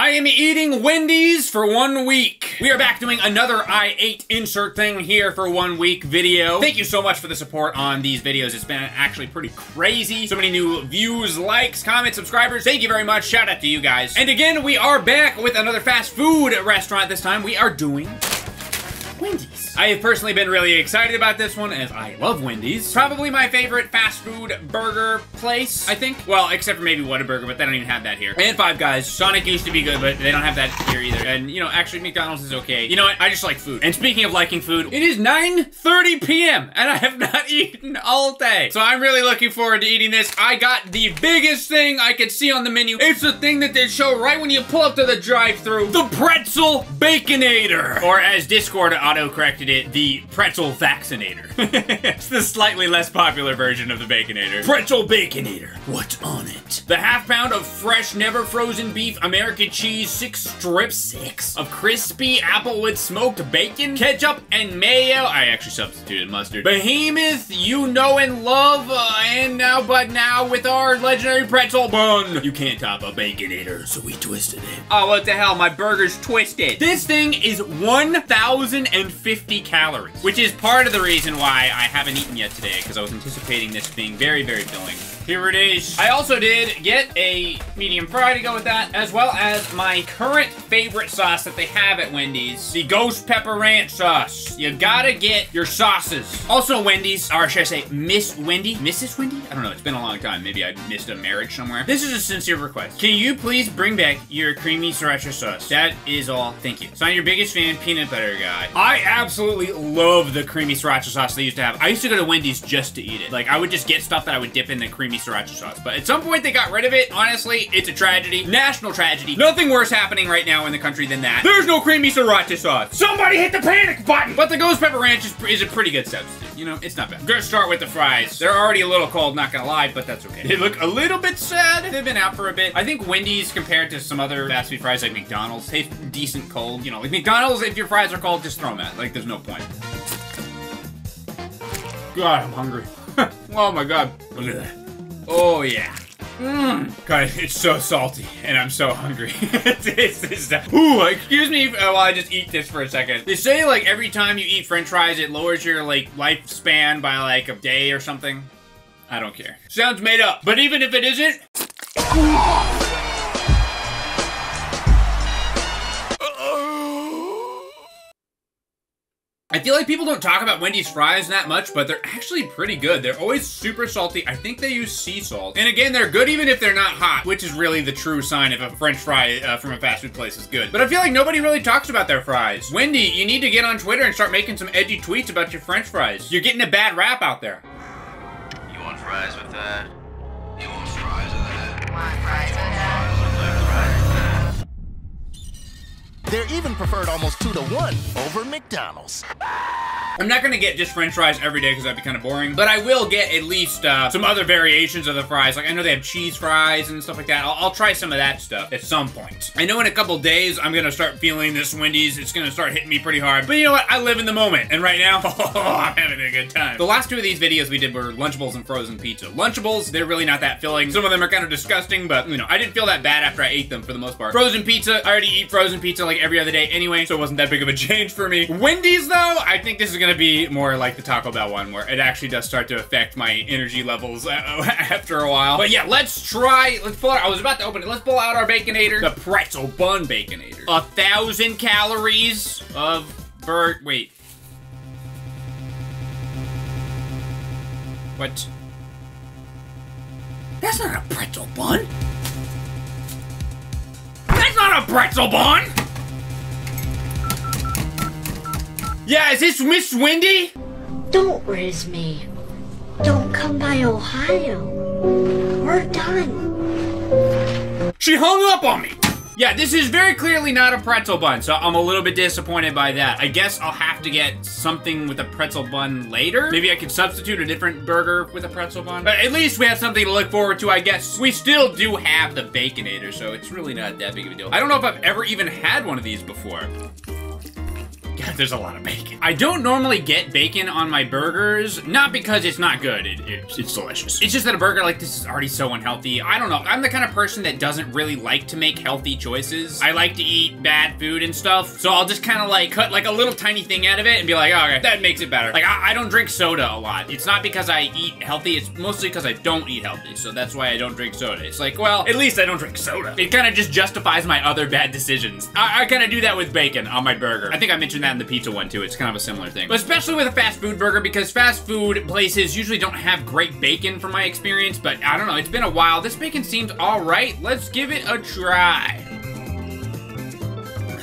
I am eating Wendy's for one week. We are back doing another I ate insert thing here for one week video. Thank you so much for the support on these videos. It's been actually pretty crazy. So many new views, likes, comments, subscribers. Thank you very much. Shout out to you guys. And again, we are back with another fast food restaurant this time. We are doing Wendy's. I have personally been really excited about this one as I love Wendy's. Probably my favorite fast food burger place, I think. Well, except for maybe Whataburger, but they don't even have that here. And Five Guys. Sonic used to be good, but they don't have that here either. And, you know, actually McDonald's is okay. You know what? I just like food. And speaking of liking food, it is 9.30 p.m. and I have not eaten all day. So I'm really looking forward to eating this. I got the biggest thing I could see on the menu. It's the thing that they show right when you pull up to the drive-thru. The Pretzel Baconator. Or as Discord auto-corrected it, the Pretzel Vaccinator. it's the slightly less popular version of the Baconator. Pretzel Baconator. What's on it? The half pound of fresh, never frozen beef, American cheese, six strips, six, of crispy applewood smoked bacon, ketchup, and mayo. I actually substituted mustard. Behemoth, you know and love, uh, and now but now with our legendary pretzel bun. You can't top a Baconator, so we twisted it. Oh, what the hell? My burger's twisted. This thing is 1,050 calories, which is part of the reason why I haven't eaten yet today, because I was anticipating this being very, very filling. Here it is. I also did get a medium fry to go with that, as well as my current favorite sauce that they have at Wendy's, the Ghost Pepper Ranch sauce. You gotta get your sauces. Also Wendy's, or should I say Miss Wendy? Mrs. Wendy? I don't know, it's been a long time. Maybe I missed a marriage somewhere. This is a sincere request. Can you please bring back your creamy sriracha sauce? That is all. Thank you. So I'm your biggest fan, peanut butter guy. I absolutely love the creamy sriracha sauce they used to have. I used to go to Wendy's just to eat it. Like, I would just get stuff that I would dip in the creamy sriracha sauce. But at some point, they got rid of it. Honestly, it's a tragedy. National tragedy. Nothing worse happening right now in the country than that. There's no creamy sriracha sauce. Somebody hit the panic button! But the Ghost Pepper Ranch is, is a pretty good substitute. You know, it's not bad. I'm gonna start with the fries. They're already a little cold, not gonna lie, but that's okay. They look a little bit sad. They've been out for a bit. I think Wendy's compared to some other fast food fries like McDonald's taste decent cold. You know, like McDonald's, if your fries are cold, just throw them out. Like, there's no point. God, I'm hungry. oh my god. Look at that. Oh yeah. Mmm. God, it's so salty, and I'm so hungry. ooh, excuse me while I just eat this for a second. They say, like, every time you eat french fries, it lowers your, like, lifespan by, like, a day or something. I don't care. Sounds made up. But even if it isn't... I feel like people don't talk about Wendy's fries that much, but they're actually pretty good. They're always super salty. I think they use sea salt. And again, they're good even if they're not hot, which is really the true sign if a french fry uh, from a fast food place is good. But I feel like nobody really talks about their fries. Wendy, you need to get on Twitter and start making some edgy tweets about your french fries. You're getting a bad rap out there. You want fries with that? You want fries with that? Want fries with that? They're even preferred almost two to one over McDonald's. I'm not gonna get just french fries every day because that'd be kind of boring, but I will get at least uh, some other variations of the fries. Like, I know they have cheese fries and stuff like that. I'll, I'll, try some of that stuff at some point. I know in a couple days, I'm gonna start feeling this Wendy's. It's gonna start hitting me pretty hard, but you know what? I live in the moment, and right now, I'm having a good time. The last two of these videos we did were Lunchables and frozen pizza. Lunchables, they're really not that filling. Some of them are kind of disgusting, but, you know, I didn't feel that bad after I ate them for the most part. Frozen pizza, I already eat frozen pizza like every other day anyway, so it wasn't that big of a change for me. Wendy's, though, I think this is gonna be more like the Taco Bell one, where it actually does start to affect my energy levels after a while. But yeah, let's try, let's pull out, I was about to open it, let's pull out our Baconator, the pretzel bun Baconator. A thousand calories of bird, wait. What? That's not a pretzel bun. That's not a pretzel bun! Yeah, is this Miss Wendy? Don't raise me. Don't come by Ohio. We're done. She hung up on me. Yeah, this is very clearly not a pretzel bun, so I'm a little bit disappointed by that. I guess I'll have to get something with a pretzel bun later. Maybe I could substitute a different burger with a pretzel bun. But at least we have something to look forward to, I guess. We still do have the Baconator, so it's really not that big of a deal. I don't know if I've ever even had one of these before. There's a lot of bacon. I don't normally get bacon on my burgers, not because it's not good. It, it, it's delicious. It's just that a burger like this is already so unhealthy. I don't know. I'm the kind of person that doesn't really like to make healthy choices. I like to eat bad food and stuff, so I'll just kind of like cut like a little tiny thing out of it and be like, oh, okay, that makes it better. Like, I, I don't drink soda a lot. It's not because I eat healthy, it's mostly because I don't eat healthy, so that's why I don't drink soda. It's like, well, at least I don't drink soda. It kind of just justifies my other bad decisions. I, I kind of do that with bacon on my burger. I think I mentioned that the pizza one too. It's kind of a similar thing. But especially with a fast food burger because fast food places usually don't have great bacon from my experience, but I don't know, it's been a while. This bacon seems all right. Let's give it a try.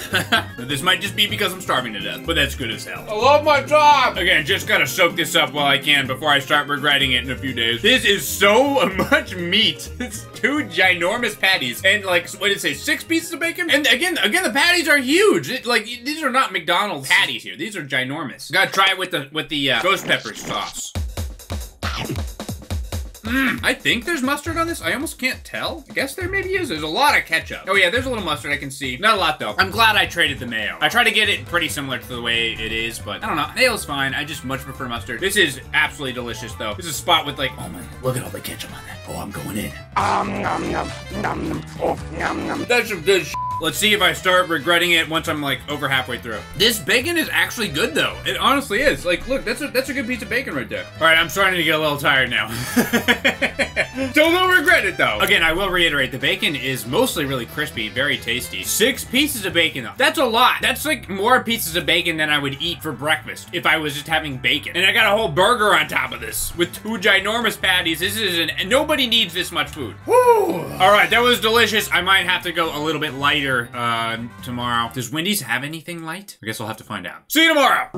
this might just be because I'm starving to death, but that's good as hell. I love my job! Again, just gotta soak this up while I can before I start regretting it in a few days. This is so much meat. It's two ginormous patties and like, what did it say, six pieces of bacon? And again, again, the patties are huge. It, like, these are not McDonald's patties here. These are ginormous. Gotta try it with the, with the uh, ghost pepper sauce. Mm, I think there's mustard on this. I almost can't tell. I guess there maybe is. There's a lot of ketchup. Oh yeah, there's a little mustard I can see. Not a lot though. I'm glad I traded the mayo. I try to get it pretty similar to the way it is, but I don't know. Mayo's fine. I just much prefer mustard. This is absolutely delicious though. This is a spot with like, oh my, look at all the ketchup on that. Oh, I'm going in. Um, nom, nom, nom, nom, oh, nom, nom. That's some good Let's see if I start regretting it once I'm like over halfway through. This bacon is actually good though. It honestly is. Like, look, that's a that's a good piece of bacon right there. All right, I'm starting to get a little tired now. Don't regret it though. Again, I will reiterate, the bacon is mostly really crispy, very tasty. Six pieces of bacon though. That's a lot. That's like more pieces of bacon than I would eat for breakfast if I was just having bacon. And I got a whole burger on top of this with two ginormous patties. This is an, nobody needs this much food. Woo! All right, that was delicious. I might have to go a little bit lighter uh, tomorrow. Does Wendy's have anything light? I guess I'll have to find out. See you tomorrow.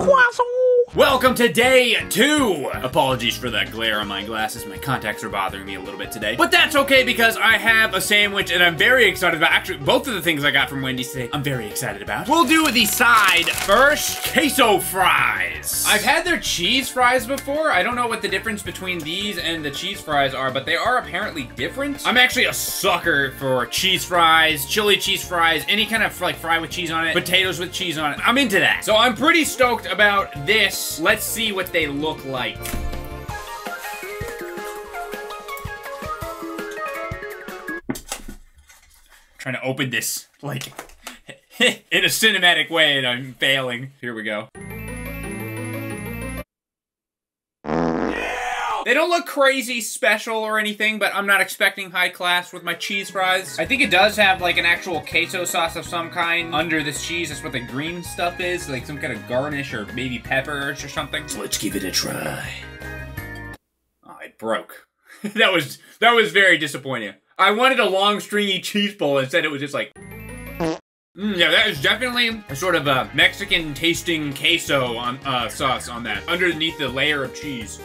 Welcome to day two. Apologies for that glare on my glasses. My contacts are bothering me a little bit today. But that's okay because I have a sandwich and I'm very excited about. Actually, both of the things I got from Wendy's today, I'm very excited about. We'll do the side first. Queso fries. I've had their cheese fries before. I don't know what the difference between these and the cheese fries are, but they are apparently different. I'm actually a sucker for cheese fries, chili cheese fries, any kind of like fry with cheese on it, potatoes with cheese on it. I'm into that. So I'm pretty stoked about this Let's see what they look like. trying to open this, like, in a cinematic way, and I'm failing. Here we go. They don't look crazy special or anything, but I'm not expecting high class with my cheese fries. I think it does have like an actual queso sauce of some kind under this cheese. That's what the green stuff is, like some kind of garnish or maybe peppers or something. So let's give it a try. Oh, it broke. that was that was very disappointing. I wanted a long stringy cheese bowl instead it was just like Mm, yeah, that is definitely a sort of a Mexican tasting queso on uh, sauce on that, underneath the layer of cheese.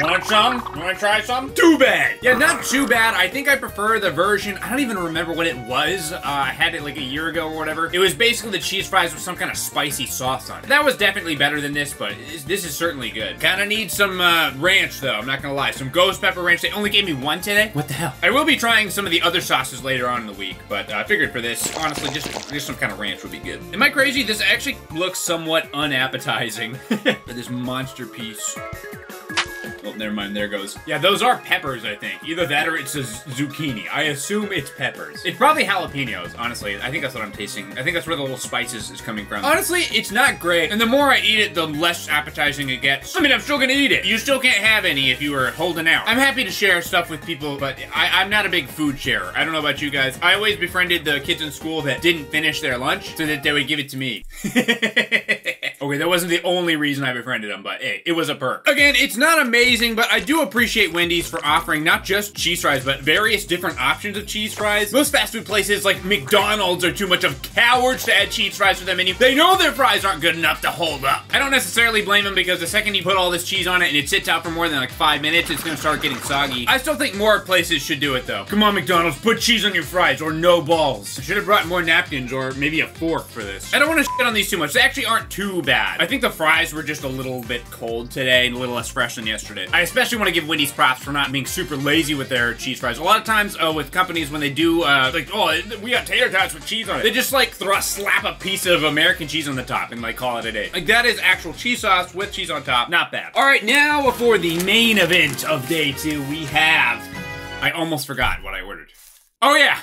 Want some? You want to try some? Too bad. Yeah, not too bad. I think I prefer the version. I don't even remember what it was. Uh, I had it like a year ago or whatever. It was basically the cheese fries with some kind of spicy sauce on it. That was definitely better than this, but this is certainly good. Kind of need some uh, ranch though. I'm not gonna lie. Some ghost pepper ranch. They only gave me one today. What the hell? I will be trying some of the other sauces later on in the week, but uh, I figured for this, honestly, just just some kind of ranch would be good. Am I crazy? This actually looks somewhat unappetizing for this monster piece. Oh, never mind. There goes. Yeah, those are peppers, I think. Either that or it's a zucchini. I assume it's peppers. It's probably jalapenos, honestly. I think that's what I'm tasting. I think that's where the little spices is coming from. Honestly, it's not great. And the more I eat it, the less appetizing it gets. I mean, I'm still gonna eat it. You still can't have any if you were holding out. I'm happy to share stuff with people, but I, I'm not a big food sharer. I don't know about you guys. I always befriended the kids in school that didn't finish their lunch so that they would give it to me. okay, that wasn't the only reason I befriended them, but hey, it was a perk. Again, it's not amazing but I do appreciate Wendy's for offering not just cheese fries, but various different options of cheese fries. Most fast food places like McDonald's are too much of cowards to add cheese fries to their menu. They know their fries aren't good enough to hold up. I don't necessarily blame them because the second you put all this cheese on it and it sits out for more than like five minutes, it's gonna start getting soggy. I still think more places should do it though. Come on, McDonald's, put cheese on your fries or no balls. I should have brought more napkins or maybe a fork for this. I don't want to shit on these too much. They actually aren't too bad. I think the fries were just a little bit cold today and a little less fresh than yesterday. I especially want to give Wendy's props for not being super lazy with their cheese fries. A lot of times uh, with companies when they do uh, like, oh, we got tater tots with cheese on it, they just like throw a slap a piece of American cheese on the top and like call it a day. Like that is actual cheese sauce with cheese on top. Not bad. All right, now for the main event of day two, we have. I almost forgot what I ordered. Oh yeah,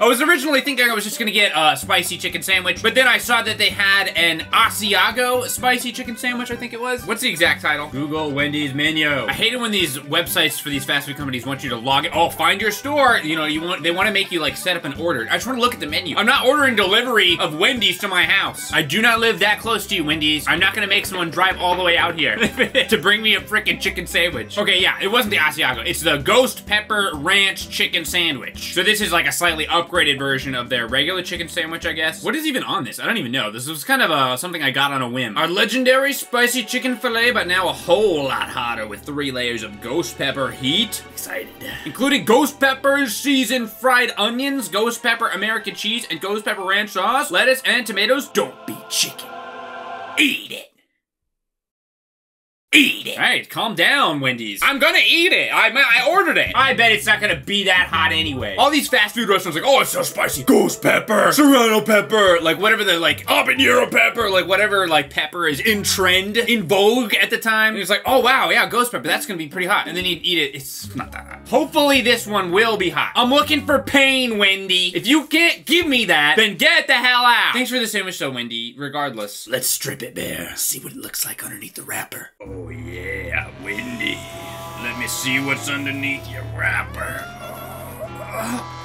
I was originally thinking I was just gonna get a spicy chicken sandwich, but then I saw that they had an Asiago spicy chicken sandwich, I think it was. What's the exact title? Google Wendy's menu. I hate it when these websites for these fast food companies want you to log in. Oh, find your store. You know, you want they want to make you like set up an order. I just want to look at the menu. I'm not ordering delivery of Wendy's to my house. I do not live that close to you, Wendy's. I'm not gonna make someone drive all the way out here to bring me a freaking chicken sandwich. Okay, yeah, it wasn't the Asiago. It's the Ghost Pepper Ranch Chicken Sandwich. So this is like a slightly upgraded version of their regular chicken sandwich, I guess. What is even on this? I don't even know. This was kind of uh, something I got on a whim. Our legendary spicy chicken filet, but now a whole lot hotter with three layers of ghost pepper heat. Excited. Including ghost peppers, seasoned fried onions, ghost pepper American cheese, and ghost pepper ranch sauce, lettuce, and tomatoes. Don't be chicken. Eat it. Eat it. Hey, calm down, Wendy's. I'm gonna eat it. I I ordered it. I bet it's not gonna be that hot anyway. All these fast food restaurants like, oh, it's so spicy. Ghost pepper, serrano pepper, like whatever they're like, habanero pepper, like whatever like pepper is in trend, in vogue at the time. And it's like, oh wow, yeah, ghost pepper, that's gonna be pretty hot. And then you eat it, it's not that hot. Hopefully this one will be hot. I'm looking for pain, Wendy. If you can't give me that, then get the hell out. Thanks for the sandwich though, Wendy, regardless. Let's strip it bare. See what it looks like underneath the wrapper. Oh Oh, yeah, Wendy. Let me see what's underneath your wrapper. Oh,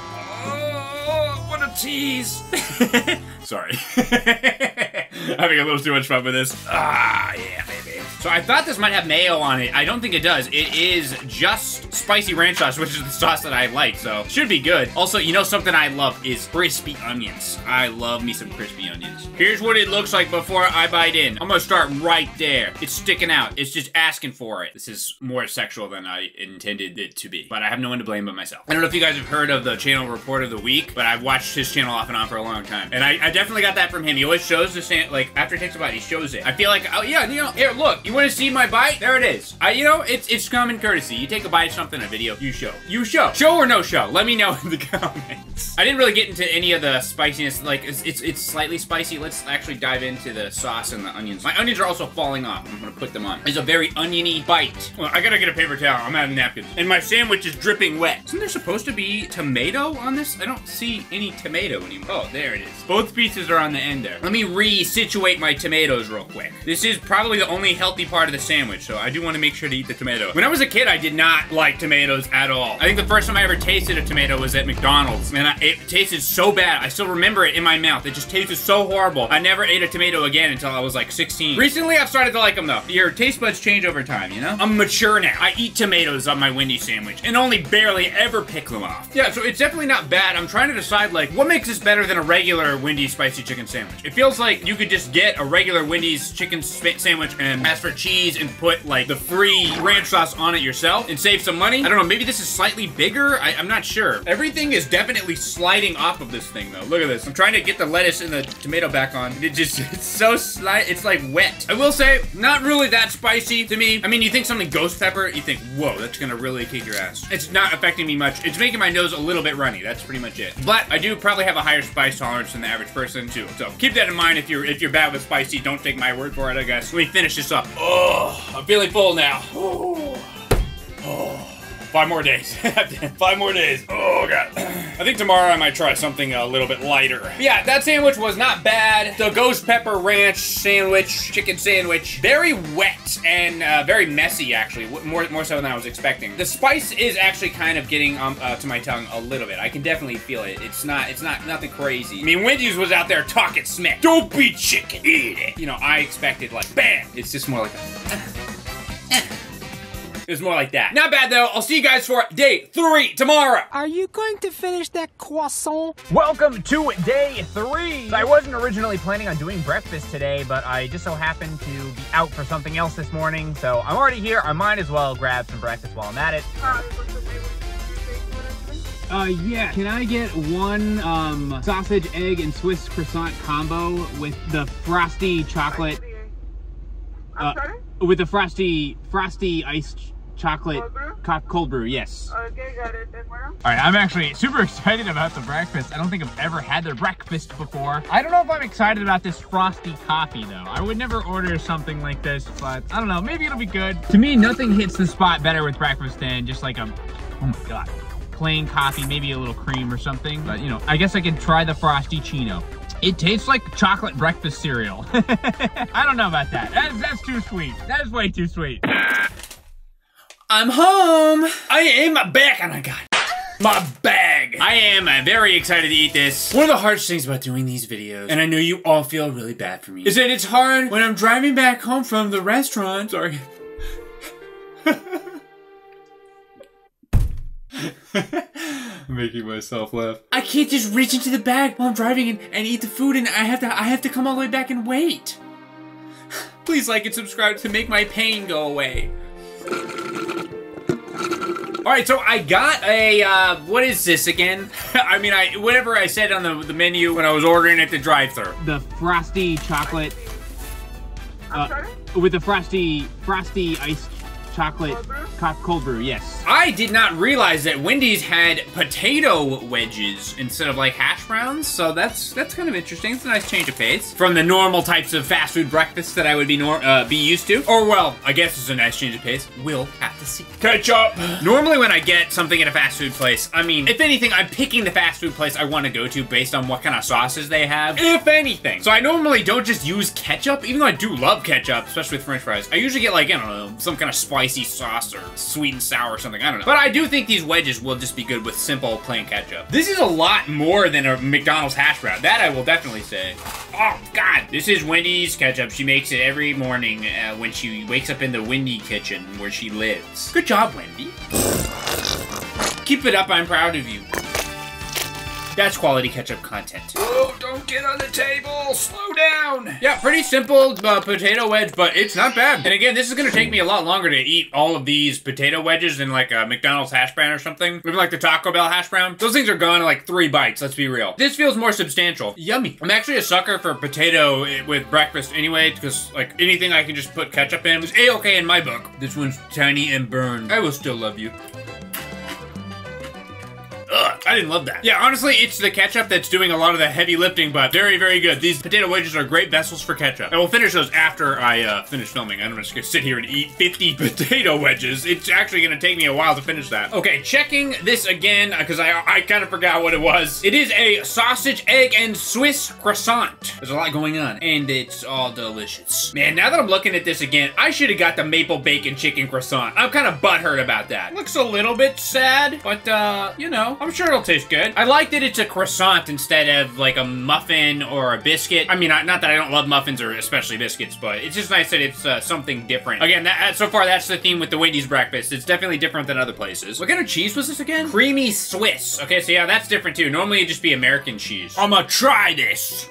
what a tease. Sorry. Having a little too much fun with this. Ah, yeah, baby. So I thought this might have mayo on it. I don't think it does. It is just spicy ranch sauce, which is the sauce that I like, so should be good. Also, you know something I love is crispy onions. I love me some crispy onions. Here's what it looks like before I bite in. I'm gonna start right there. It's sticking out. It's just asking for it. This is more sexual than I intended it to be, but I have no one to blame but myself. I don't know if you guys have heard of the channel Report of the Week, but I've watched his channel off and on for a long time, and I, I definitely got that from him. He always shows the same, like after he takes a bite, he shows it. I feel like, oh yeah, you know, here, look, you want to see my bite? There it is. I, you know, it's it's common courtesy. You take a bite of something in a video, you show. You show. Show or no show. Let me know in the comments. I didn't really get into any of the spiciness. Like, it's, it's, it's slightly spicy. Let's actually dive into the sauce and the onions. My onions are also falling off. I'm gonna put them on. It's a very oniony bite. Well, I gotta get a paper towel. I'm out of napkins. And my sandwich is dripping wet. Isn't there supposed to be tomato on this? I don't see any tomato anymore. Oh, there it is. Both pieces are on the end there. Let me re-situate my tomatoes real quick. This is probably the only healthy part of the sandwich, so I do want to make sure to eat the tomato. When I was a kid, I did not like tomatoes at all. I think the first time I ever tasted a tomato was at McDonald's, and I, it tasted so bad. I still remember it in my mouth. It just tasted so horrible. I never ate a tomato again until I was like 16. Recently, I've started to like them though. Your taste buds change over time, you know? I'm mature now. I eat tomatoes on my Wendy's sandwich, and only barely ever pick them off. Yeah, so it's definitely not bad. I'm trying to decide like, what makes this better than a regular Wendy's spicy chicken sandwich? It feels like you could just get a regular Wendy's chicken sandwich and ask for cheese and put like the free ranch sauce on it yourself and save some money. I don't know, maybe this is slightly bigger? I, am not sure. Everything is definitely sliding off of this thing though. Look at this. I'm trying to get the lettuce and the tomato back on. It just, it's so slight, it's like wet. I will say, not really that spicy to me. I mean, you think something ghost pepper, you think, whoa, that's gonna really kick your ass. It's not affecting me much. It's making my nose a little bit runny. That's pretty much it. But I do probably have a higher spice tolerance than the average person too. So keep that in mind if you're if you're bad with spicy. Don't take my word for it, I guess. Let me finish this up. Oh, I'm feeling full now. Oh. Oh. Five more days. Five more days. Oh, God. I think tomorrow I might try something a little bit lighter. Yeah, that sandwich was not bad. The ghost pepper ranch sandwich, chicken sandwich, very wet and uh, very messy, actually. More, more so than I was expecting. The spice is actually kind of getting um, uh, to my tongue a little bit. I can definitely feel it. It's not, it's not nothing crazy. I mean, Wendy's was out there talking smack. Don't be chicken, eat it. You know, I expected like, bam. It's just more like a... It was more like that. Not bad though. I'll see you guys for day three tomorrow. Are you going to finish that croissant? Welcome to day three. I wasn't originally planning on doing breakfast today, but I just so happened to be out for something else this morning. So I'm already here. I might as well grab some breakfast while I'm at it. Uh, yeah. Can I get one um, sausage, egg, and Swiss croissant combo with the frosty chocolate Uh, with the frosty, frosty iced chocolate Cold brew? cold brew. Yes. Okay, got it. And where? All right, I'm actually super excited about the breakfast. I don't think I've ever had their breakfast before. I don't know if I'm excited about this frosty coffee though. I would never order something like this, but I don't know, maybe it'll be good. To me, nothing hits the spot better with breakfast than just like a, oh my God, plain coffee, maybe a little cream or something. But you know, I guess I can try the Frosty-ccino. It tastes like chocolate breakfast cereal. I don't know about that. That's, that's too sweet. That is way too sweet. I'm home. I am back and I got my bag. I am very excited to eat this. One of the hardest things about doing these videos, and I know you all feel really bad for me, is that it's hard when I'm driving back home from the restaurant. Sorry. Making myself laugh. I can't just reach into the bag while I'm driving and, and eat the food and I have to I have to come all the way back and wait. Please like and subscribe to make my pain go away. All right, so I got a, uh, what is this again? I mean, I whatever I said on the, the menu when I was ordering at the drive-thru. The frosty chocolate I'm Uh, sorry? with the frosty, frosty iced chocolate Cold brew? cold brew. Yes. I did not realize that Wendy's had potato wedges instead of like hash browns, so that's that's kind of interesting. It's a nice change of pace from the normal types of fast food breakfasts that I would be nor uh, be used to. Or well, I guess it's a nice change of pace. We'll have to see. Ketchup. Normally, when I get something at a fast food place, I mean, if anything, I'm picking the fast food place I want to go to based on what kind of sauces they have, if anything. So I normally don't just use ketchup, even though I do love ketchup, especially with French fries. I usually get like I don't know some kind of spicy sauce or sweet and sour or something. I don't know. But I do think these wedges will just be good with simple plain ketchup. This is a lot more than a McDonald's hash brown. That I will definitely say. Oh God, this is Wendy's ketchup. She makes it every morning uh, when she wakes up in the Wendy kitchen where she lives. Good job, Wendy. Keep it up. I'm proud of you. That's quality ketchup content. Oh, don't get on the table. Slow down. Yeah, pretty simple uh, potato wedge, but it's not bad. And again, this is gonna take me a lot longer to eat all of these potato wedges than like a McDonald's hash brown or something. Even like the Taco Bell hash brown. Those things are gone in like three bites, let's be real. This feels more substantial. Yummy. I'm actually a sucker for potato with breakfast anyway, because like anything I can just put ketchup in is A-okay in my book. This one's tiny and burned. I will still love you. Ugh, I didn't love that. Yeah, honestly, it's the ketchup that's doing a lot of the heavy lifting, but very, very good. These potato wedges are great vessels for ketchup. I will finish those after I uh, finish filming. I'm just gonna sit here and eat 50 potato wedges. It's actually gonna take me a while to finish that. Okay, checking this again, because I, I kind of forgot what it was. It is a sausage, egg, and Swiss croissant. There's a lot going on, and it's all delicious. Man, now that I'm looking at this again, I should have got the maple bacon chicken croissant. I'm kind of butthurt about that. Looks a little bit sad, but uh, you know, I'm sure it'll taste good. I like that it's a croissant instead of like a muffin or a biscuit. I mean, I- not that I don't love muffins or especially biscuits, but it's just nice that it's uh, something different. Again, that, so far that's the theme with the Wendy's breakfast. It's definitely different than other places. What kind of cheese was this again? Creamy Swiss. Okay, so yeah, that's different too. Normally it'd just be American cheese. I'ma try this.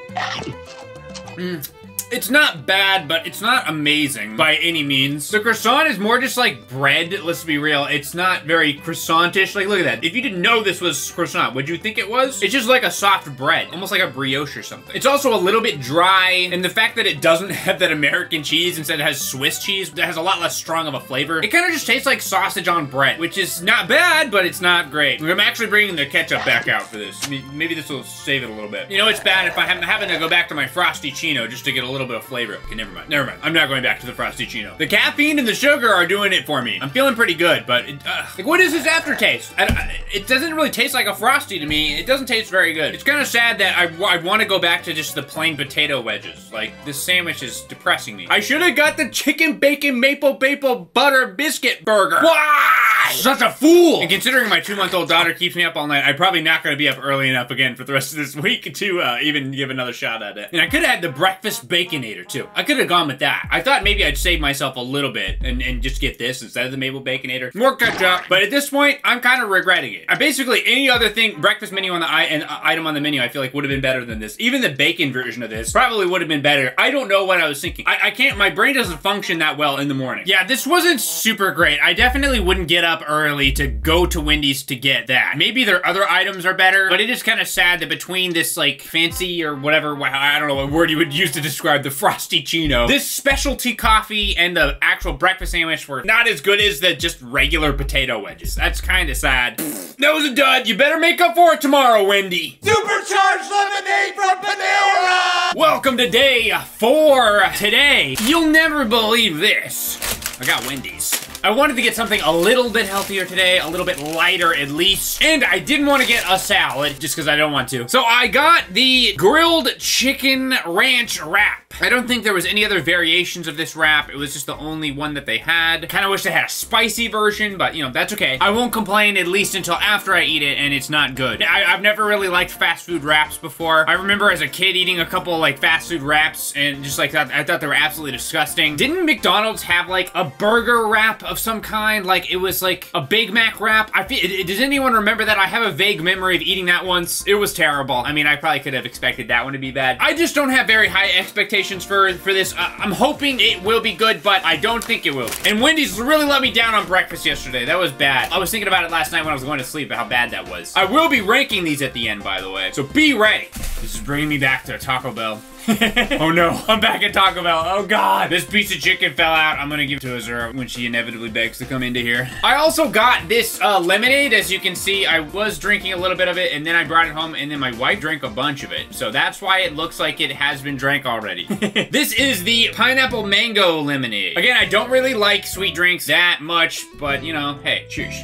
Mm. It's not bad, but it's not amazing by any means. The croissant is more just like bread, let's be real. It's not very croissantish. Like, look at that. If you didn't know this was croissant, would you think it was? It's just like a soft bread, almost like a brioche or something. It's also a little bit dry, and the fact that it doesn't have that American cheese, instead it has Swiss cheese, that has a lot less strong of a flavor. It kind of just tastes like sausage on bread, which is not bad, but it's not great. I'm actually bringing the ketchup back out for this. Maybe this will save it a little bit. You know, it's bad if I'm having to go back to my Frosty-ccino just to get a little bit of flavor. Okay, never mind. Never mind. I'm not going back to the Frosty-ccino. The caffeine and the sugar are doing it for me. I'm feeling pretty good, but it, uh, like, what is this aftertaste? I, I, it doesn't really taste like a Frosty to me. It doesn't taste very good. It's kind of sad that I, I want to go back to just the plain potato wedges. Like, this sandwich is depressing me. I should have got the chicken bacon maple maple butter biscuit burger. Why? Such a fool! And considering my two-month-old daughter keeps me up all night, I'm probably not going to be up early enough again for the rest of this week to uh, even give another shot at it. And I could have had the breakfast baconator too. I could have gone with that. I thought maybe I'd save myself a little bit and, and just get this instead of the maple baconator. More ketchup, but at this point, I'm kind of regretting it. I basically any other thing breakfast menu on the I and uh, item on the menu, I feel like would have been better than this. Even the bacon version of this probably would have been better. I don't know what I was thinking. I, I can't. My brain doesn't function that well in the morning. Yeah, this wasn't super great. I definitely wouldn't get up up early to go to Wendy's to get that. Maybe their other items are better, but it is kind of sad that between this like fancy or whatever, I don't know what word you would use to describe the Frosty-ccino, this specialty coffee and the actual breakfast sandwich were not as good as the just regular potato wedges. That's kind of sad. that was a dud. You better make up for it tomorrow, Wendy. Supercharged lemonade from Panera! Welcome to day four. Today, you'll never believe this. I got Wendy's. I wanted to get something a little bit healthier today, a little bit lighter at least, and I didn't want to get a salad just because I don't want to. So I got the grilled chicken ranch wrap. I don't think there was any other variations of this wrap. It was just the only one that they had. Kind of wish they had a spicy version, but you know, that's okay. I won't complain at least until after I eat it and it's not good. I, have never really liked fast food wraps before. I remember as a kid eating a couple like fast food wraps and just like that, I thought they were absolutely disgusting. Didn't McDonald's have like a burger wrap of some kind? Like it was like a Big Mac wrap? I feel, does anyone remember that? I have a vague memory of eating that once. It was terrible. I mean, I probably could have expected that one to be bad. I just don't have very high expectations for, for this. Uh, I'm hoping it will be good, but I don't think it will. And Wendy's really let me down on breakfast yesterday. That was bad. I was thinking about it last night when I was going to sleep, how bad that was. I will be ranking these at the end, by the way. So be ready. This is bringing me back to Taco Bell. oh no, I'm back at Taco Bell. Oh god. This piece of chicken fell out. I'm gonna give it to Azura when she inevitably begs to come into here. I also got this uh, lemonade. As you can see, I was drinking a little bit of it and then I brought it home and then my wife drank a bunch of it. So that's why it looks like it has been drank already. this is the pineapple mango lemonade. Again, I don't really like sweet drinks that much, but you know, hey, cheers.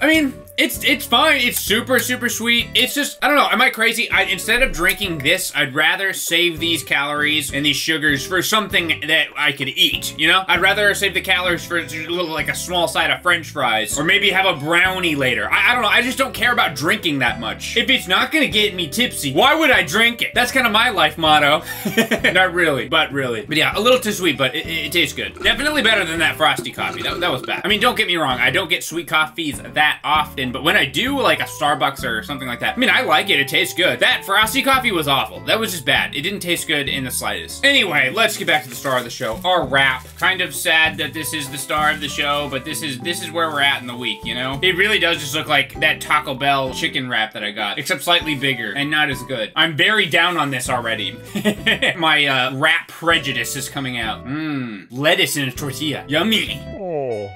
I mean, it's it's fine. It's super, super sweet. It's just, I don't know, am I crazy? I, instead of drinking this, I'd rather save these calories and these sugars for something that I could eat, you know? I'd rather save the calories for a little, like a small side of french fries or maybe have a brownie later. I, I don't know, I just don't care about drinking that much. If it's not gonna get me tipsy, why would I drink it? That's kind of my life motto. not really, but really. But yeah, a little too sweet, but it, it, it tastes good. Definitely better than that frosty coffee. That, that was bad. I mean, don't get me wrong, I don't get sweet coffees that often, but when I do like a Starbucks or something like that, I mean, I like it. It tastes good. That Frosty coffee was awful. That was just bad. It didn't taste good in the slightest. Anyway, let's get back to the star of the show, our wrap. Kind of sad that this is the star of the show, but this is this is where we're at in the week, you know? It really does just look like that Taco Bell chicken wrap that I got, except slightly bigger and not as good. I'm very down on this already. My uh, wrap prejudice is coming out. Mmm, lettuce in a tortilla. Yummy. Oh.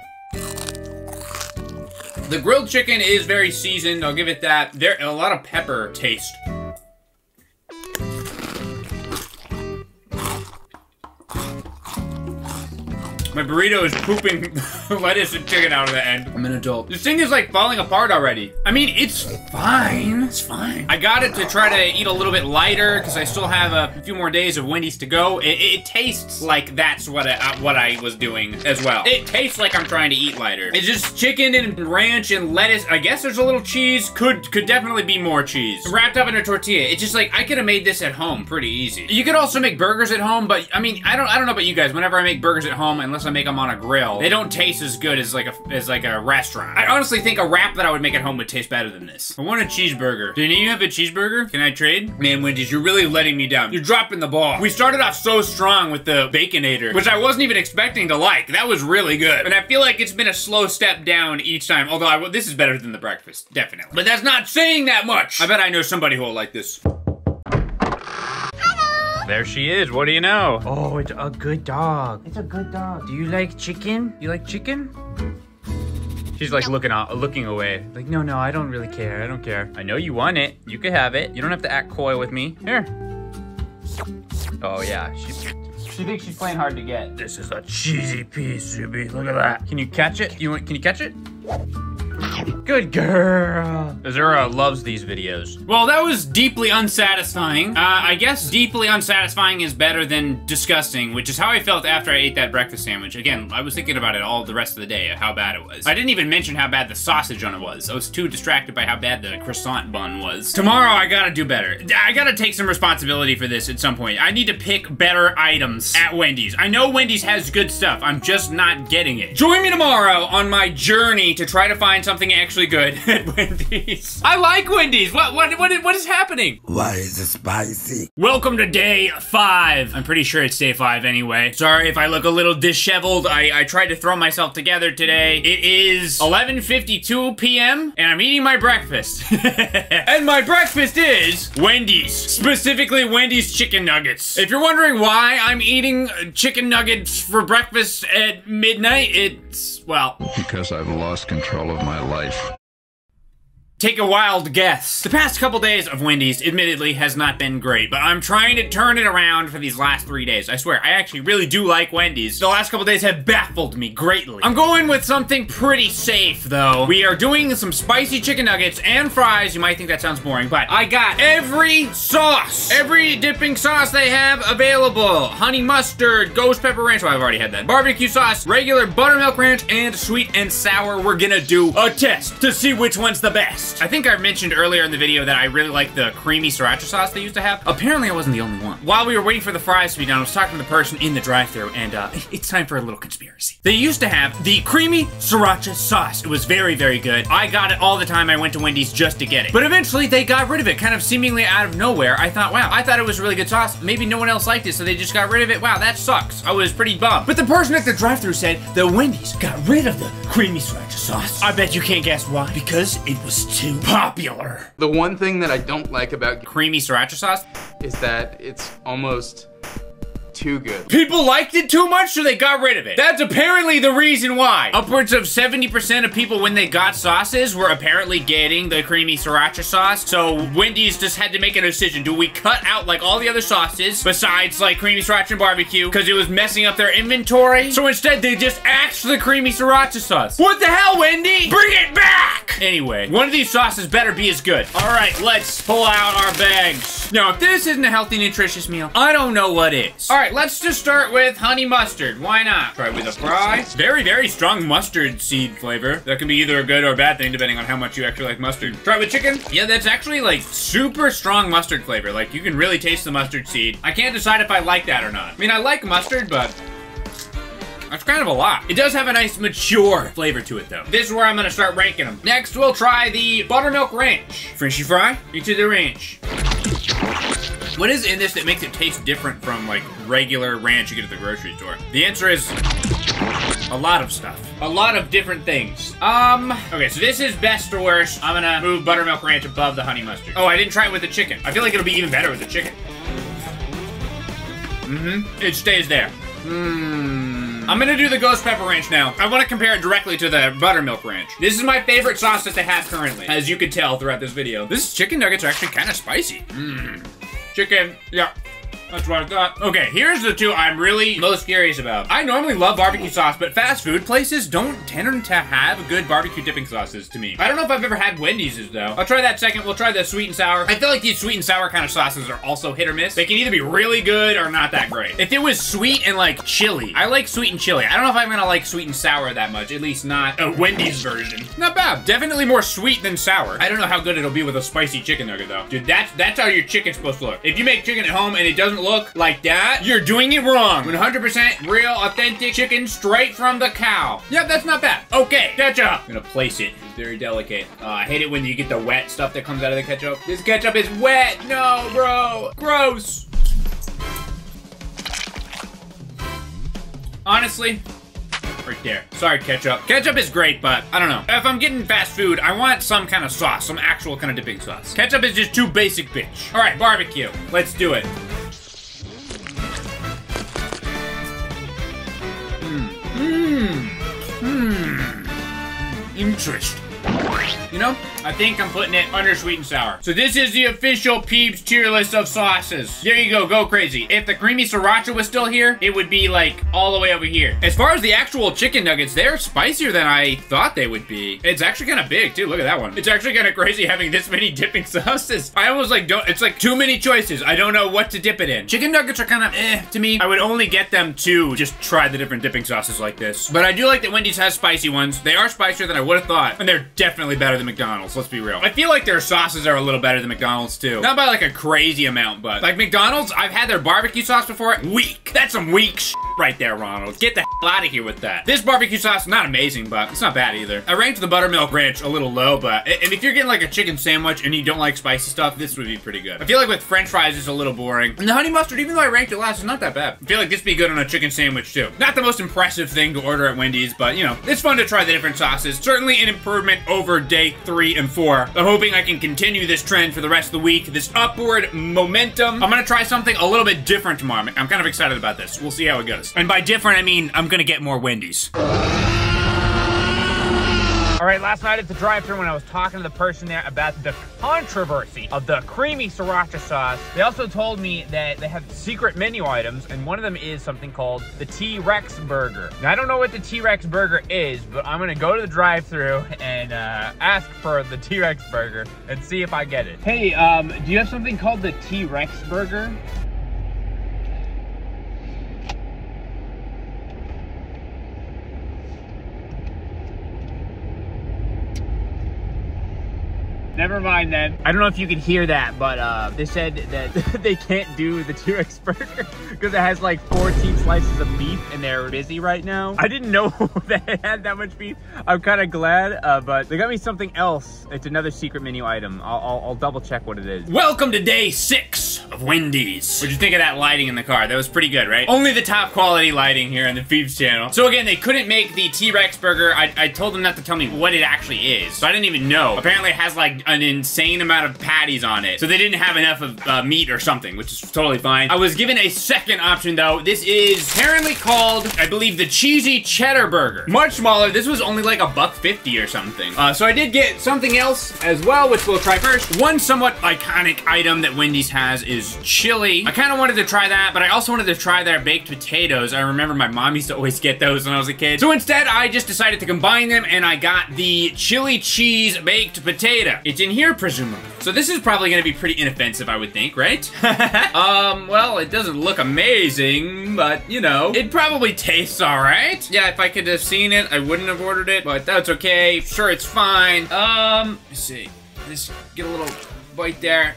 The grilled chicken is very seasoned, I'll give it that. There a lot of pepper taste. My burrito is pooping lettuce and chicken out of the end. I'm an adult. This thing is like falling apart already. I mean, it's fine. It's fine. I got it to try to eat a little bit lighter because I still have a few more days of Wendy's to go. It, it tastes like that's what I, uh, what I was doing as well. It tastes like I'm trying to eat lighter. It's just chicken and ranch and lettuce. I guess there's a little cheese. Could could definitely be more cheese. Wrapped up in a tortilla. It's just like I could have made this at home pretty easy. You could also make burgers at home, but I mean, I don't I don't know about you guys. Whenever I make burgers at home, unless I make them on a grill, they don't taste as good as like a as like a restaurant. I honestly think a wrap that I would make at home would taste better than this. I want a cheeseburger. Do you have a cheeseburger? Can I trade? Man, Wendy's, you're really letting me down. You're dropping the ball. We started off so strong with the Baconator, which I wasn't even expecting to like. That was really good. And I feel like it's been a slow step down each time, although I, this is better than the breakfast, definitely. But that's not saying that much. I bet I know somebody who will like this. There she is. What do you know? Oh, it's a good dog. It's a good dog. Do you like chicken? You like chicken? She's like looking out, looking away. Like, no, no, I don't really care. I don't care. I know you want it. You can have it. You don't have to act coy with me. Here. Oh yeah, she she thinks she's playing hard to get. This is a cheesy piece, Zuby. Look at that. Can you catch it? You want? Can you catch it? Good girl. Azura loves these videos. Well, that was deeply unsatisfying. Uh, I guess deeply unsatisfying is better than disgusting, which is how I felt after I ate that breakfast sandwich. Again, I was thinking about it all the rest of the day, how bad it was. I didn't even mention how bad the sausage on it was. I was too distracted by how bad the croissant bun was. Tomorrow, I gotta do better. I gotta take some responsibility for this at some point. I need to pick better items at Wendy's. I know Wendy's has good stuff. I'm just not getting it. Join me tomorrow on my journey to try to find something something actually good at Wendy's. I like Wendy's. What what what what is happening? Why is it spicy? Welcome to day five. I'm pretty sure it's day five anyway. Sorry if I look a little disheveled. I, I tried to throw myself together today. It is 11.52 p.m. and I'm eating my breakfast. and my breakfast is Wendy's. Specifically Wendy's chicken nuggets. If you're wondering why I'm eating chicken nuggets for breakfast at midnight, it's, well... Because I've lost control of my life. Take a wild guess. The past couple days of Wendy's, admittedly, has not been great, but I'm trying to turn it around for these last three days. I swear, I actually really do like Wendy's. The last couple days have baffled me greatly. I'm going with something pretty safe, though. We are doing some spicy chicken nuggets and fries. You might think that sounds boring, but I got every sauce, every dipping sauce they have available. Honey mustard, ghost pepper ranch, well, I've already had that. Barbecue sauce, regular buttermilk ranch, and sweet and sour. We're gonna do a test to see which one's the best. I think I mentioned earlier in the video that I really like the creamy sriracha sauce they used to have. Apparently I wasn't the only one. While we were waiting for the fries to be done, I was talking to the person in the drive-thru and uh, it's time for a little conspiracy. They used to have the creamy sriracha sauce. It was very, very good. I got it all the time I went to Wendy's just to get it. But eventually they got rid of it kind of seemingly out of nowhere. I thought, wow, I thought it was a really good sauce. Maybe no one else liked it, so they just got rid of it. Wow, that sucks. I was pretty bummed. But the person at the drive-thru said the Wendy's got rid of the creamy sriracha sauce. I bet you can't guess why. Because it was too popular. The one thing that I don't like about creamy sriracha sauce is that it's almost too good. People liked it too much, so they got rid of it. That's apparently the reason why. Upwards of 70% of people when they got sauces were apparently getting the creamy sriracha sauce. So Wendy's just had to make a decision. Do we cut out like all the other sauces besides like creamy sriracha and barbecue because it was messing up their inventory? So instead they just axed the creamy sriracha sauce. What the hell, Wendy? Bring it back! Anyway, one of these sauces better be as good. All right, let's pull out our bags. Now, if this isn't a healthy, nutritious meal, I don't know what is. All right, let's just start with honey mustard. Why not? Try with a fry. Very, very strong mustard seed flavor. That can be either a good or a bad thing, depending on how much you actually like mustard. Try with chicken. Yeah, that's actually like super strong mustard flavor. Like you can really taste the mustard seed. I can't decide if I like that or not. I mean, I like mustard, but that's kind of a lot. It does have a nice mature flavor to it though. This is where I'm gonna start ranking them. Next, we'll try the buttermilk ranch. Frenchy fry into the ranch. What is in this that makes it taste different from like regular ranch you get at the grocery store? The answer is a lot of stuff. A lot of different things. Um, okay, so this is best or worst. I'm gonna move buttermilk ranch above the honey mustard. Oh, I didn't try it with the chicken. I feel like it'll be even better with the chicken. Mm-hmm. It stays there. Mmm. I'm gonna do the ghost pepper ranch now. I wanna compare it directly to the buttermilk ranch. This is my favorite sauce that they have currently, as you could tell throughout this video. This chicken nuggets are actually kind of spicy. Mmm. Chicken, yeah. That's what I thought. Okay, here's the two I'm really most curious about. I normally love barbecue sauce, but fast food places don't tend to have good barbecue dipping sauces to me. I don't know if I've ever had Wendy's though. I'll try that second. We'll try the sweet and sour. I feel like these sweet and sour kind of sauces are also hit or miss. They can either be really good or not that great. If it was sweet and like chili, I like sweet and chili. I don't know if I'm gonna like sweet and sour that much, at least not a Wendy's version. Not bad. Definitely more sweet than sour. I don't know how good it'll be with a spicy chicken nugget though. Dude, that's, that's how your chicken's supposed to look. If you make chicken at home and it doesn't look like that, you're doing it wrong. 100% real, authentic chicken straight from the cow. Yep, that's not bad. Okay, ketchup. I'm gonna place it. It's very delicate. Uh, I hate it when you get the wet stuff that comes out of the ketchup. This ketchup is wet. No, bro. Gross. Honestly, right there. Sorry, ketchup. Ketchup is great, but I don't know. If I'm getting fast food, I want some kind of sauce, some actual kind of dipping sauce. Ketchup is just too basic, bitch. All right, barbecue. Let's do it. Mmm. Mmm. Interesting. You know, I think I'm putting it under sweet and sour. So this is the official Peebs tier list of sauces. There you go, go crazy. If the creamy sriracha was still here, it would be like all the way over here. As far as the actual chicken nuggets, they're spicier than I thought they would be. It's actually kind of big too, look at that one. It's actually kind of crazy having this many dipping sauces. I almost like don't, it's like too many choices. I don't know what to dip it in. Chicken nuggets are kind of eh to me. I would only get them to just try the different dipping sauces like this. But I do like that Wendy's has spicy ones. They are spicier than I would have thought. And they're definitely better than McDonald's, let's be real. I feel like their sauces are a little better than McDonald's too. Not by like a crazy amount, but like McDonald's, I've had their barbecue sauce before. Weak. That's some weak right there, Ronald. Get the hell out of here with that. This barbecue sauce, not amazing, but it's not bad either. I ranked the buttermilk ranch a little low, but and if you're getting like a chicken sandwich and you don't like spicy stuff, this would be pretty good. I feel like with french fries, it's a little boring. And the honey mustard, even though I ranked it last, is not that bad. I feel like this would be good on a chicken sandwich too. Not the most impressive thing to order at Wendy's, but you know, it's fun to try the different sauces. Certainly an improvement over day three and four. I'm hoping I can continue this trend for the rest of the week, this upward momentum. I'm gonna try something a little bit different tomorrow. I'm kind of excited about this. We'll see how it goes. And by different, I mean I'm gonna get more Wendy's. All right, last night at the drive-thru when I was talking to the person there about the controversy of the creamy sriracha sauce, they also told me that they have secret menu items, and one of them is something called the T-Rex burger. Now, I don't know what the T-Rex burger is, but I'm gonna go to the drive-thru and uh, ask for the T-Rex burger and see if I get it. Hey, um, do you have something called the T-Rex burger? Never mind then. I don't know if you can hear that, but uh, they said that they can't do the T-Rex burger because it has like 14 slices of beef and they're busy right now. I didn't know that it had that much beef. I'm kind of glad, uh, but they got me something else. It's another secret menu item. I'll, I'll, I'll double check what it is. Welcome to day six of Wendy's. What'd you think of that lighting in the car? That was pretty good, right? Only the top quality lighting here on the Peebs channel. So again, they couldn't make the T-Rex burger. I, I told them not to tell me what it actually is. So I didn't even know. Apparently it has like an insane amount of patties on it. So they didn't have enough of uh, meat or something, which is totally fine. I was given a second option though. This is apparently called, I believe, the cheesy cheddar burger. Much smaller. This was only like a buck 50 or something. Uh, so I did get something else as well, which we'll try first. One somewhat iconic item that Wendy's has is chili. I kind of wanted to try that, but I also wanted to try their baked potatoes. I remember my mom used to always get those when I was a kid. So instead, I just decided to combine them and I got the chili cheese baked potato. It's in here, presumably. So this is probably gonna be pretty inoffensive, I would think, right? um, well, it doesn't look amazing, but you know, it probably tastes all right. Yeah, if I could have seen it, I wouldn't have ordered it, but that's okay. Sure, it's fine. Um, let's see. Just get a little bite there.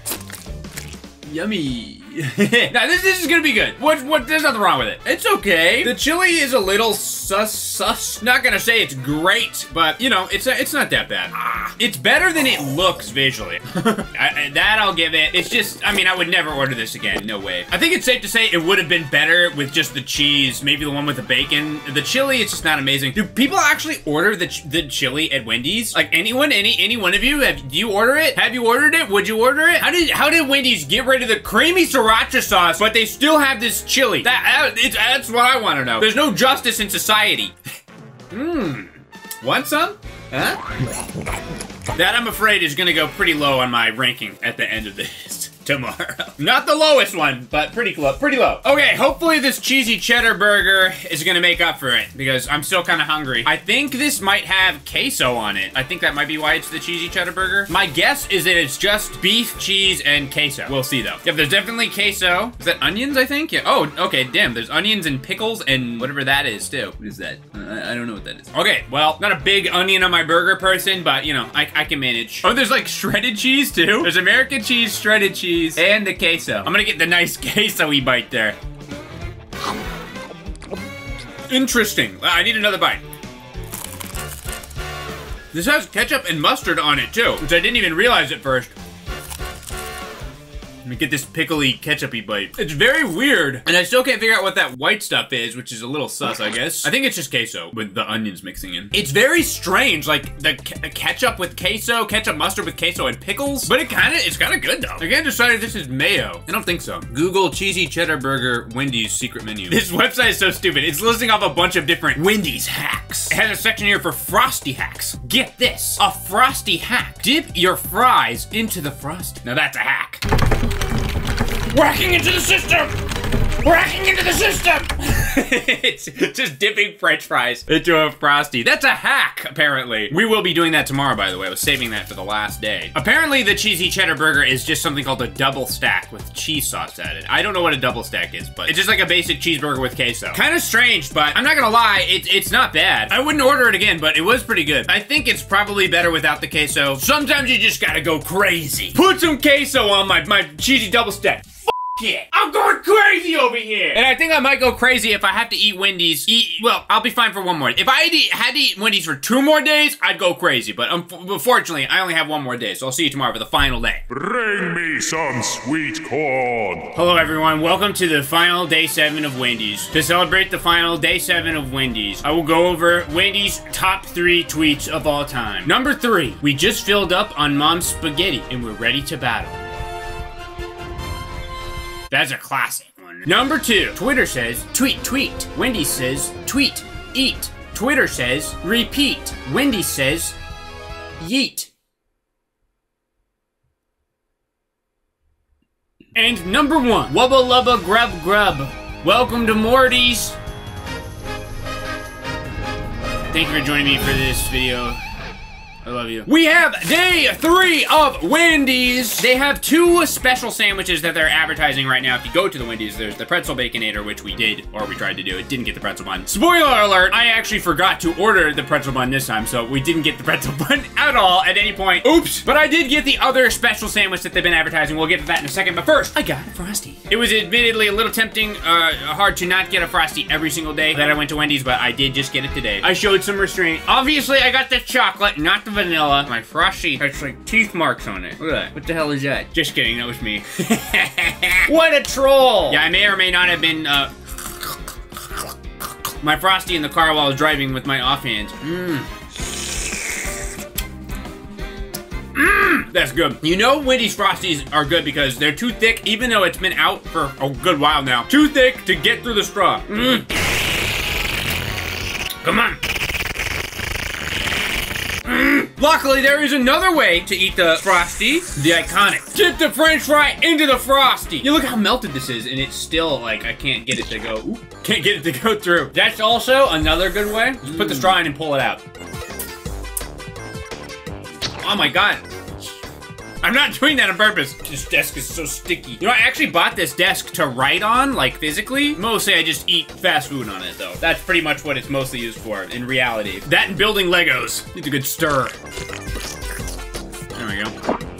Yummy. now this, this is gonna be good. What what there's nothing wrong with it. It's okay. The chili is a little sus sus. Not gonna say it's great, but you know, it's a, it's not that bad. Ah, it's better than it looks visually. I, I- that I'll give it. It's just, I mean, I would never order this again. No way. I think it's safe to say it would have been better with just the cheese, maybe the one with the bacon. The chili, it's just not amazing. Do people actually order the ch the chili at Wendy's? Like anyone, any any one of you? Have do you order it? Have you ordered it? Would you order it? How did how did Wendy's get rid of the creamy sriracha sauce, but they still have this chili? That, that it's, that's what I want to know. There's no justice in society. Mmm. Want some? Huh? That I'm afraid is gonna go pretty low on my ranking at the end of this tomorrow. Not the lowest one, but pretty close, pretty low. Okay, hopefully this cheesy cheddar burger is gonna make up for it because I'm still kind of hungry. I think this might have queso on it. I think that might be why it's the cheesy cheddar burger. My guess is that it's just beef, cheese, and queso. We'll see though. Yep, there's definitely queso. Is that onions, I think? Yeah. Oh, okay, damn. There's onions and pickles and whatever that is too. What is that? I, I don't know what that is. Okay, well, not a big onion on my burger person, but you know, I, I can manage. Oh, there's like shredded cheese too. There's American cheese, shredded cheese, and the queso. I'm gonna get the nice queso-y bite there. Interesting. I need another bite. This has ketchup and mustard on it too, which I didn't even realize at first. Let me get this pickly ketchupy bite. It's very weird, and I still can't figure out what that white stuff is, which is a little sus, I guess. I think it's just queso with the onions mixing in. It's very strange, like the ke- ketchup with queso, ketchup mustard with queso and pickles, but it kind of, it's kind of good though. I can't decide if this is mayo. I don't think so. Google cheesy cheddar burger Wendy's secret menu. This website is so stupid. It's listing off a bunch of different Wendy's hacks. It has a section here for frosty hacks. Get this, a frosty hack. Dip your fries into the frost. Now that's a hack. We're hacking into the system! We're hacking into the system! it's just dipping french fries into a frosty. That's a hack, apparently. We will be doing that tomorrow, by the way. I was saving that for the last day. Apparently, the cheesy cheddar burger is just something called a double stack with cheese sauce added. I don't know what a double stack is, but it's just like a basic cheeseburger with queso. Kind of strange, but I'm not gonna lie, it, it's not bad. I wouldn't order it again, but it was pretty good. I think it's probably better without the queso. Sometimes you just gotta go crazy. Put some queso on my, my cheesy double stack. It. I'm going crazy over here. And I think I might go crazy if I have to eat Wendy's. Eat, well, I'll be fine for one more. If I had to, eat, had to eat Wendy's for two more days, I'd go crazy. But unfortunately, I only have one more day. So I'll see you tomorrow for the final day. Bring me some sweet corn. Hello, everyone. Welcome to the final day seven of Wendy's. To celebrate the final day seven of Wendy's, I will go over Wendy's top three tweets of all time. Number three, we just filled up on mom's spaghetti and we're ready to battle. That's a classic one. Number two, Twitter says, tweet, tweet. Wendy says, tweet, eat. Twitter says, repeat. Wendy says, yeet. And number one, Wubba Lubba Grub Grub. Welcome to Morty's. Thank you for joining me for this video. I love you. We have day three of Wendy's. They have two special sandwiches that they're advertising right now. If you go to the Wendy's, there's the pretzel baconator, which we did, or we tried to do. It didn't get the pretzel bun. Spoiler alert, I actually forgot to order the pretzel bun this time, so we didn't get the pretzel bun at all at any point. Oops. But I did get the other special sandwich that they've been advertising. We'll get to that in a second, but first, I got a Frosty. It was admittedly a little tempting, uh, hard to not get a Frosty every single day that I went to Wendy's, but I did just get it today. I showed some restraint. Obviously, I got the chocolate, not the vanilla. My frosty has like teeth marks on it. Look at that. What the hell is that? Just kidding, that was me. what a troll! Yeah, I may or may not have been, uh, my frosty in the car while I was driving with my offhand. Mmm. Mmm, that's good. You know Wendy's Frosties are good because they're too thick, even though it's been out for a good while now. Too thick to get through the straw. Mmm. Come on. Luckily, there is another way to eat the Frosty. The iconic. Dip the french fry into the Frosty. You look how melted this is, and it's still, like, I can't get it to go, ooh, can't get it to go through. That's also another good way. Just put the mm. straw in and pull it out. Oh my god. I'm not doing that on purpose. This desk is so sticky. You know, I actually bought this desk to write on, like physically. Mostly I just eat fast food on it though. That's pretty much what it's mostly used for in reality. That and building Legos. Needs a good stir. There we go.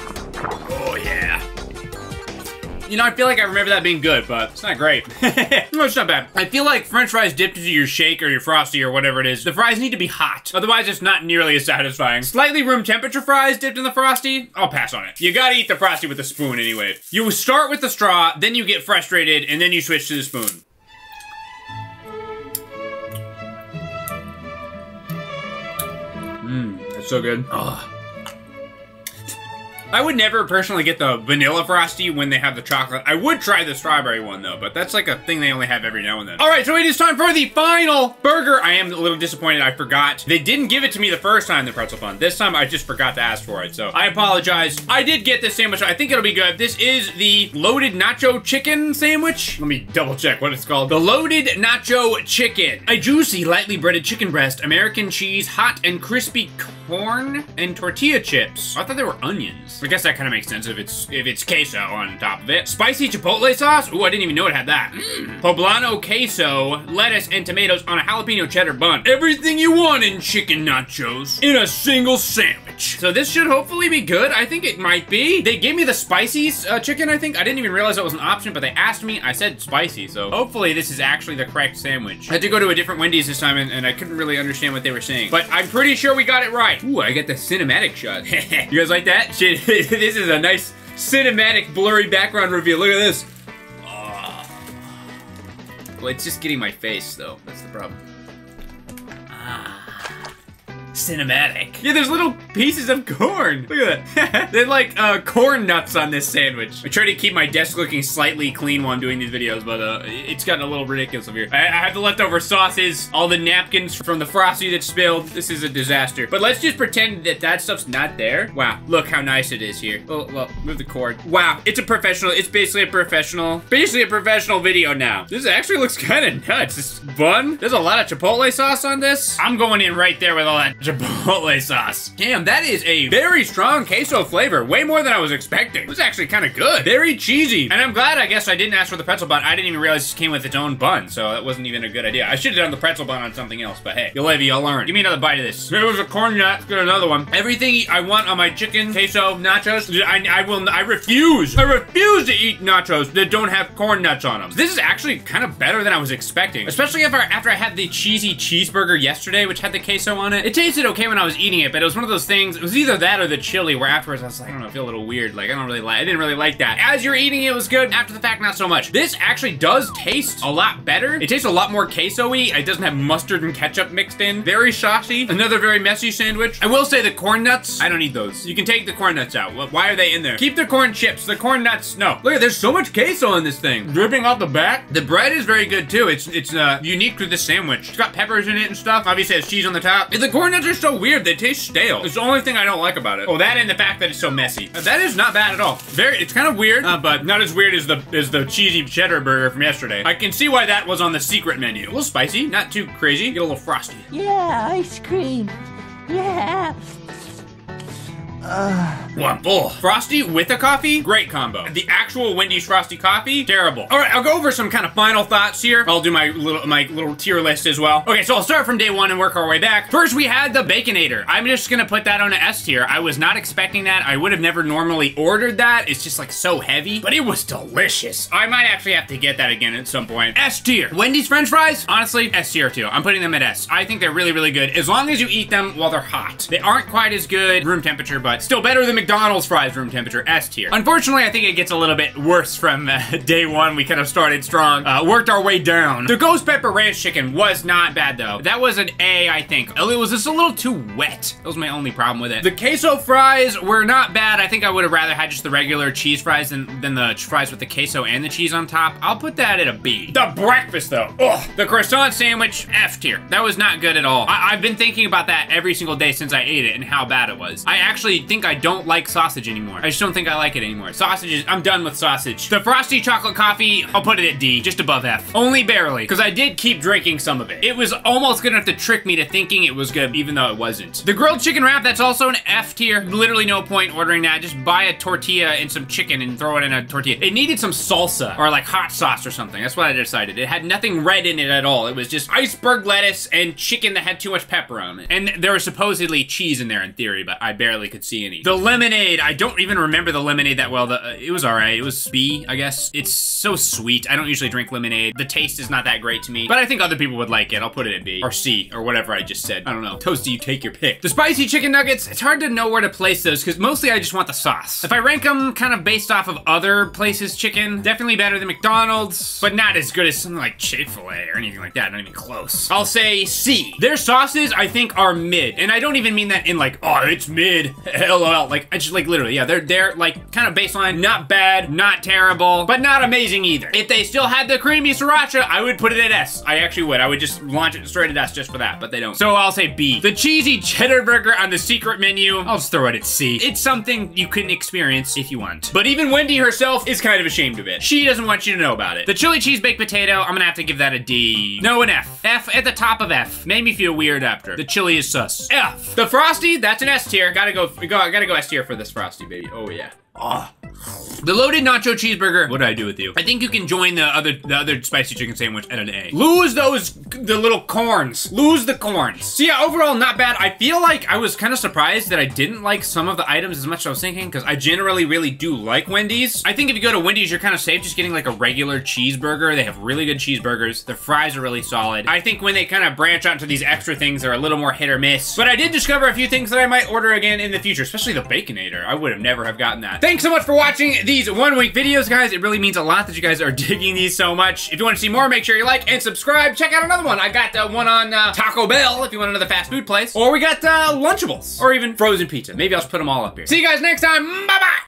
You know, I feel like I remember that being good, but it's not great. no, it's not bad. I feel like french fries dipped into your shake or your frosty or whatever it is, the fries need to be hot. Otherwise, it's not nearly as satisfying. Slightly room temperature fries dipped in the frosty, I'll pass on it. You gotta eat the frosty with a spoon anyway. You start with the straw, then you get frustrated, and then you switch to the spoon. Mmm, that's so good. Ugh. I would never personally get the vanilla frosty when they have the chocolate. I would try the strawberry one though, but that's like a thing they only have every now and then. All right, so it is time for the final burger. I am a little disappointed I forgot. They didn't give it to me the first time, the pretzel bun. This time I just forgot to ask for it, so I apologize. I did get this sandwich. I think it'll be good. This is the loaded nacho chicken sandwich. Let me double check what it's called. The loaded nacho chicken. A juicy, lightly breaded chicken breast, American cheese, hot and crispy corn, and tortilla chips. I thought they were onions. I guess that kind of makes sense if it's if it's queso on top of it. Spicy chipotle sauce? Ooh, I didn't even know it had that. Mm. Poblano queso, lettuce, and tomatoes on a jalapeno cheddar bun. Everything you want in chicken nachos in a single sandwich. So this should hopefully be good. I think it might be. They gave me the spicy uh, chicken, I think. I didn't even realize that was an option, but they asked me. I said spicy, so hopefully this is actually the correct sandwich. I had to go to a different Wendy's this time, and, and I couldn't really understand what they were saying. But I'm pretty sure we got it right. Ooh, I get the cinematic shot. you guys like that? Shit. this is a nice cinematic blurry background reveal. Look at this. Oh. Well, it's just getting my face, though. That's the problem. Cinematic. Yeah, there's little pieces of corn. Look at that. They're like uh, corn nuts on this sandwich. I try to keep my desk looking slightly clean while I'm doing these videos, but uh, it's gotten a little ridiculous over here. I, I have the leftover sauces, all the napkins from the Frosty that spilled. This is a disaster. But let's just pretend that that stuff's not there. Wow, look how nice it is here. Oh, well, move the cord. Wow, it's a professional. It's basically a professional, basically a professional video now. This actually looks kind of nuts. This bun, there's a lot of Chipotle sauce on this. I'm going in right there with all that Chipotle sauce. Damn, that is a very strong queso flavor. Way more than I was expecting. It was actually kind of good. Very cheesy. And I'm glad, I guess, I didn't ask for the pretzel bun. I didn't even realize this came with its own bun, so that wasn't even a good idea. I should have done the pretzel bun on something else, but hey, you'll live, you'll learn. Give me another bite of this. There was a corn nut. Let's get another one. Everything I want on my chicken queso nachos, I, I will, I refuse. I refuse to eat nachos that don't have corn nuts on them. This is actually kind of better than I was expecting, especially after, after I had the cheesy cheeseburger yesterday, which had the queso on it. It tasted okay when I was eating it, but it was one of those things, it was either that or the chili where afterwards I was like, I don't know, I feel a little weird. Like, I don't really like, I didn't really like that. As you're eating it, was good. After the fact, not so much. This actually does taste a lot better. It tastes a lot more queso-y. It doesn't have mustard and ketchup mixed in. Very saucy. Another very messy sandwich. I will say the corn nuts, I don't need those. You can take the corn nuts out. Why are they in there? Keep the corn chips. The corn nuts, no. Look, there's so much queso on this thing. Dripping off the back. The bread is very good too. It's it's uh, unique to this sandwich. It's got peppers in it and stuff. Obviously, has cheese on the top. The corn nuts are so weird. They taste stale. It's the only thing I don't like about it. Oh, that and the fact that it's so messy. Uh, that is not bad at all. Very, it's kind of weird, uh, but not as weird as the as the cheesy cheddar burger from yesterday. I can see why that was on the secret menu. A little spicy, not too crazy. Get a little frosty. Yeah, ice cream. Yeah. One full. Frosty with a coffee, great combo. The actual Wendy's Frosty coffee, terrible. All right, I'll go over some kind of final thoughts here. I'll do my little my little tier list as well. Okay, so I'll start from day one and work our way back. First, we had the Baconator. I'm just gonna put that on an S tier. I was not expecting that. I would have never normally ordered that. It's just like so heavy, but it was delicious. I might actually have to get that again at some point. S tier. Wendy's French fries, honestly, S tier too. I'm putting them at S. I think they're really, really good as long as you eat them while they're hot. They aren't quite as good room temperature, but still better than McDonald's fries room temperature, S tier. Unfortunately, I think it gets a little bit worse from uh, day one. We kind of started strong, uh, worked our way down. The Ghost Pepper Ranch Chicken was not bad though. That was an A, I think. It was just a little too wet. That was my only problem with it. The queso fries were not bad. I think I would have rather had just the regular cheese fries than, than the fries with the queso and the cheese on top. I'll put that at a B. The breakfast though, ugh. The croissant sandwich, F tier. That was not good at all. I I've been thinking about that every single day since I ate it and how bad it was. I actually think I don't like sausage anymore. I just don't think I like it anymore. Sausage is, I'm done with sausage. The frosty chocolate coffee, I'll put it at D, just above F. Only barely, because I did keep drinking some of it. It was almost good enough to trick me to thinking it was good, even though it wasn't. The grilled chicken wrap, that's also an F tier. Literally no point ordering that. Just buy a tortilla and some chicken and throw it in a tortilla. It needed some salsa or like hot sauce or something. That's what I decided. It had nothing red in it at all. It was just iceberg lettuce and chicken that had too much pepper on it. And there was supposedly cheese in there in theory, but I barely could see any. The lemonade, I don't even remember the lemonade that well. The, uh, it was all right. It was B, I guess. It's so sweet. I don't usually drink lemonade. The taste is not that great to me, but I think other people would like it. I'll put it at B or C or whatever I just said. I don't know. Toasty, you take your pick. The spicy chicken nuggets, it's hard to know where to place those because mostly I just want the sauce. If I rank them kind of based off of other places' chicken, definitely better than McDonald's, but not as good as something like Chick-fil-A or anything like that. Not even close. I'll say C. Their sauces, I think, are mid. And I don't even mean that in like, oh, it's mid. LOL. Like, I just like literally, yeah, they're, they're like kind of baseline, not bad, not terrible, but not amazing either. If they still had the creamy sriracha, I would put it at S. I actually would. I would just launch it straight at S just for that, but they don't. So I'll say B. The cheesy cheddar burger on the secret menu, I'll just throw it at C. It's something you couldn't experience if you want. But even Wendy herself is kind of ashamed of it. She doesn't want you to know about it. The chili cheese baked potato, I'm gonna have to give that a D. No, an F. F at the top of F. Made me feel weird after. The chili is sus. F. The frosty, that's an S tier. Gotta go, go gotta go S tier for this frosty, baby. Oh yeah. Oh. The loaded nacho cheeseburger. What did I do with you? I think you can join the other the other spicy chicken sandwich at an A. Lose those the little corns. Lose the corns. So yeah, overall not bad. I feel like I was kind of surprised that I didn't like some of the items as much as I was thinking because I generally really do like Wendy's. I think if you go to Wendy's, you're kind of safe just getting like a regular cheeseburger. They have really good cheeseburgers. The fries are really solid. I think when they kind of branch out into these extra things, they're a little more hit or miss. But I did discover a few things that I might order again in the future, especially the Baconator. I would have never have gotten that. Thanks so much for watching these one week videos, guys. It really means a lot that you guys are digging these so much. If you want to see more, make sure you like and subscribe. Check out another one. I got uh, one on uh, Taco Bell if you want another fast food place. Or we got uh, Lunchables or even frozen pizza. Maybe I'll just put them all up here. See you guys next time. Bye-bye.